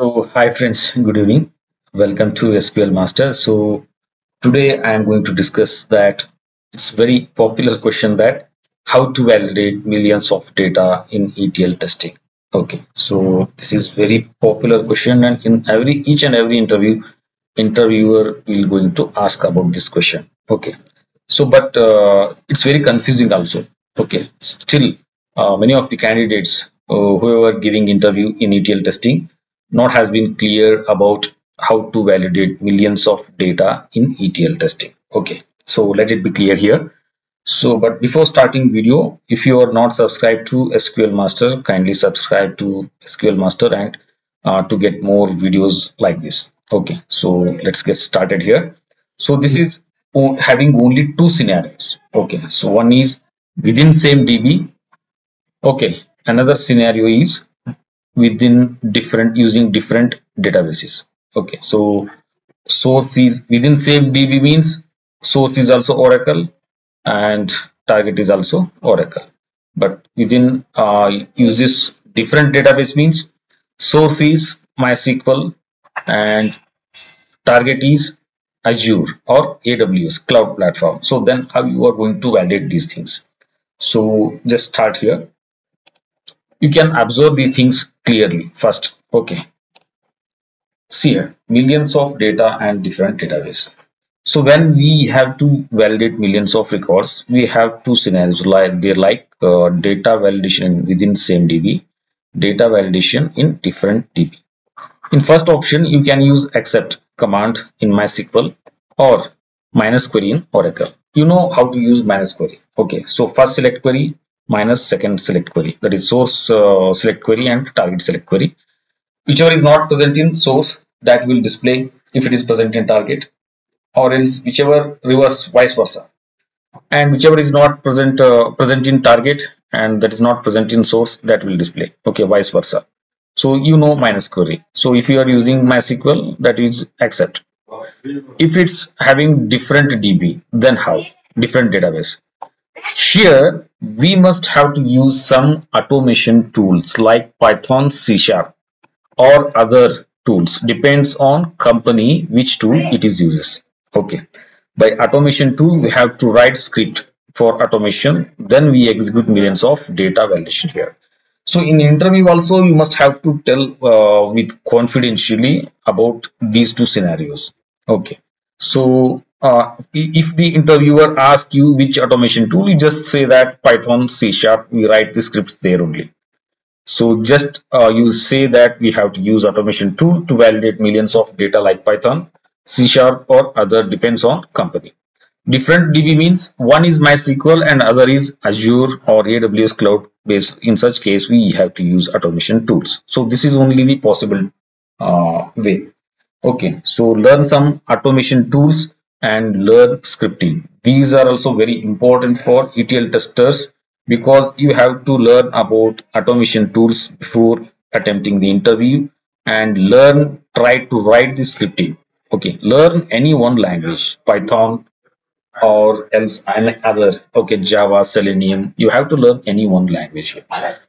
So, hi friends, good evening. Welcome to SQL Master. So, today I am going to discuss that it's very popular question that how to validate millions of data in ETL testing. Okay, so this is very popular question and in every each and every interview, interviewer will going to ask about this question. Okay, so but uh, it's very confusing also. Okay, still uh, many of the candidates uh, whoever giving interview in ETL testing not has been clear about how to validate millions of data in ETL testing. Okay, so let it be clear here. So, but before starting video, if you are not subscribed to SQL Master, kindly subscribe to SQL Master and uh, to get more videos like this. Okay, so let's get started here. So this is having only two scenarios. Okay, so one is within same DB. Okay, another scenario is within different using different databases. Okay so source is within same db means source is also oracle and target is also oracle. But within uh, uses different database means source is mysql and target is azure or aws cloud platform. So then how you are going to validate these things? So just start here you can observe the things clearly. First okay. See here millions of data and different database. So when we have to validate millions of records we have two scenarios. Like they're like uh, data validation within same db data validation in different db. In first option you can use except command in mysql or minus query in oracle. You know how to use minus query. Okay so first select query minus second select query. That is source uh, select query and target select query. Whichever is not present in source that will display if it is present in target or else whichever reverse vice versa. And whichever is not present uh, present in target and that is not present in source that will display. Okay vice versa. So you know minus query. So if you are using mysql that is except if it's having different db then how? Different database here, we must have to use some automation tools like Python, C Sharp or other tools. Depends on company which tool it is uses. Okay. By automation tool, we have to write script for automation. Then we execute millions of data validation here. So in interview also, you must have to tell uh, with confidentially about these two scenarios. Okay. So uh, if the interviewer asks you which automation tool, you just say that Python, C Sharp, we write the scripts there only. So just uh, you say that we have to use automation tool to validate millions of data like Python, C Sharp or other depends on company. Different DB means one is MySQL and other is Azure or AWS cloud based. In such case, we have to use automation tools. So this is only the possible uh, way. Okay, so learn some automation tools and learn scripting. These are also very important for ETL testers because you have to learn about automation tools before attempting the interview and learn try to write the scripting. Okay learn any one language python or else any other okay java selenium you have to learn any one language.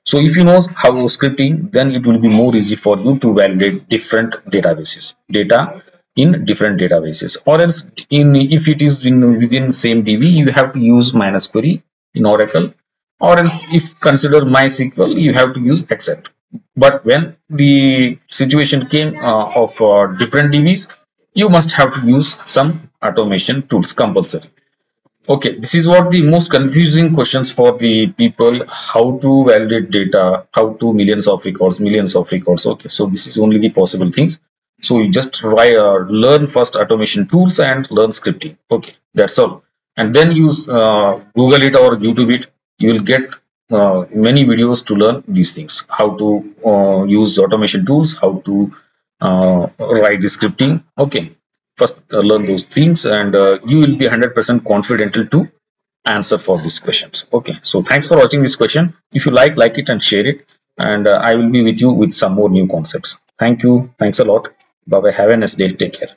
So if you know how scripting then it will be more easy for you to validate different databases. Data in different databases. Or else in if it is in within same db you have to use minus query in oracle. Or else if consider mysql you have to use except but when the situation came uh, of uh, different dbs you must have to use some automation tools compulsory. Okay this is what the most confusing questions for the people. How to validate data? How to millions of records? Millions of records? Okay so this is only the possible things so you just uh, learn first automation tools and learn scripting. Okay that's all. And then use uh, google it or youtube it. You will get uh, many videos to learn these things. How to uh, use automation tools how to uh, write the scripting. Okay first uh, learn those things and you will be 100% confident to answer for these questions. Okay so thanks for watching this question. If you like like it and share it. And i will be with you with some more new concepts. Thank you. Thanks a lot Bye bye. Have day. Take care.